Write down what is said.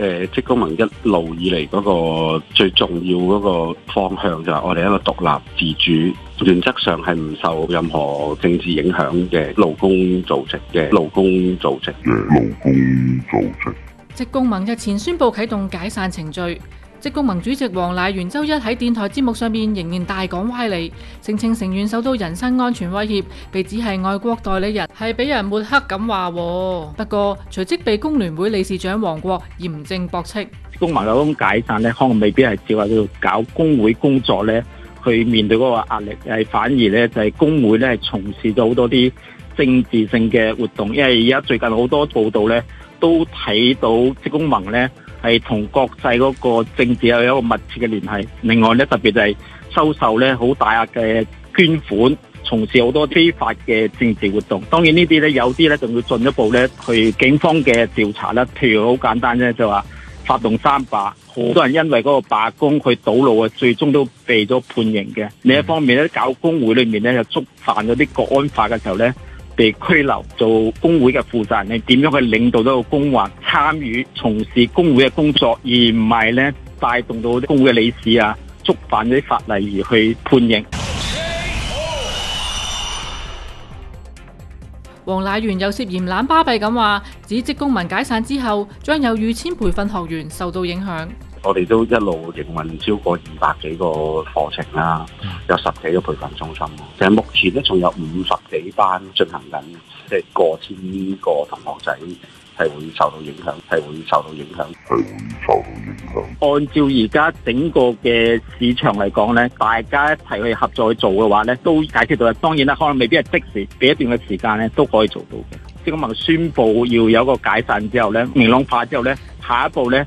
誒職工盟一路以嚟嗰個最重要嗰個方向就係我哋一個獨立自主，原則上係唔受任何政治影響嘅勞工組織嘅勞工組織嘅勞工組織。職工盟日前宣布啟動解散程序。職工盟主席王乃元周一喺電台節目上面仍然大講歪理，聲稱成員受到人身安全威脅，被指係外國代理人，係俾人抹黑咁話。不過隨即被工聯會理事長黃國嚴正駁斥。工盟嗰種解散呢，可能未必係照喺度搞工會工作呢，去面對嗰個壓力，系反而呢，就係工會呢，係從事咗好多啲政治性嘅活動，因為而家最近好多報道呢，都睇到職工盟呢。係同國際嗰個政治有一個密切嘅聯繫。另外咧，特別就係收受咧好大額嘅捐款，從事好多非法嘅政治活動。當然呢啲咧有啲咧仲要進一步咧去警方嘅調查啦。譬如好簡單啫，就話發動三罷，好多人因為嗰個罷工去堵路啊，最終都被咗判刑嘅。另一方面咧，搞工會裏面咧又觸犯咗啲國安法嘅時候咧。被拘留做工會嘅負責人，你點樣去領導到工會參與從事工會嘅工作，而唔係咧帶動到啲工會嘅理事啊觸犯啲法例而去判刑。黄乃元又涉嫌懶巴閉咁話，指職工民解散之後，將有逾千培訓學員受到影響。我哋都一路營運超過二百幾個課程啦，有十幾個培訓中心。其實目前咧仲有五十幾班進行緊，即係過千個同學仔係會受到影響，係會受到影響，係會受到影響。按照而家整個嘅市場嚟講咧，大家一齊去合作去做嘅話咧，都解決到。當然啦，可能未必係即時，俾一段嘅時間咧都可以做到嘅。職工盟宣布要有一個解散之後咧，明朗化之後咧，下一步咧。